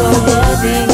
so worthy.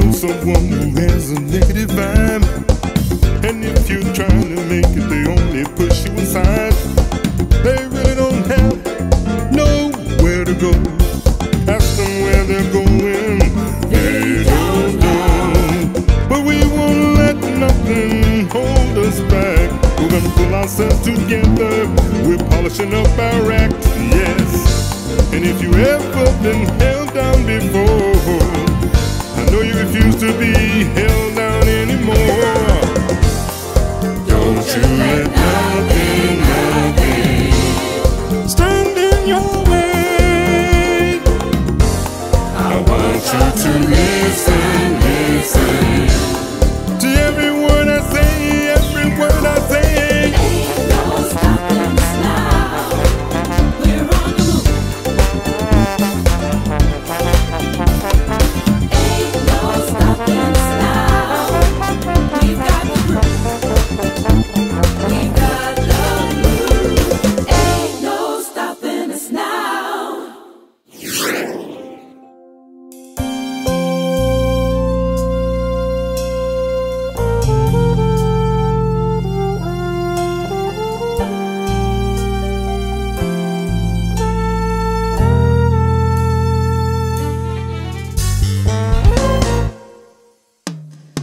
know someone who has a negative vibe. And if you're trying to make it, they only push you aside. They really don't have nowhere to go. Ask them where they're going. They don't know. But we won't let nothing hold us back. We're gonna pull ourselves together. We're polishing up our act, yes. And if you ever been held down before, Used to be held down anymore. Don't you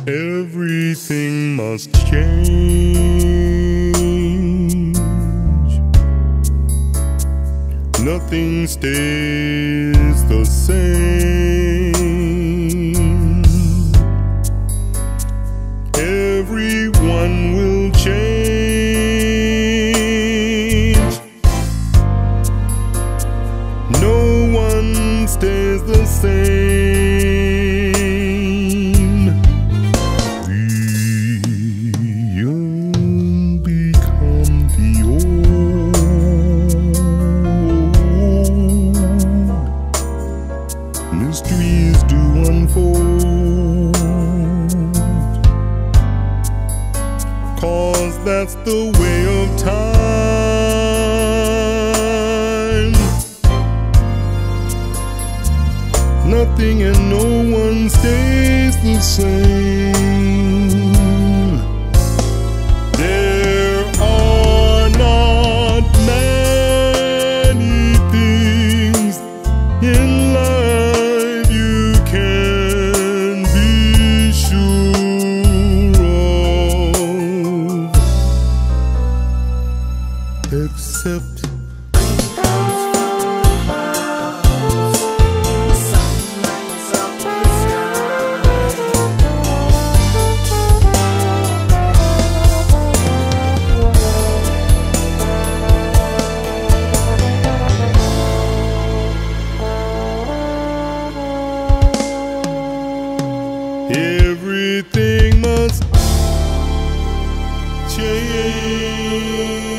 Everything must change. Nothing stays the same. Everyone and no one stays the same. çiçeği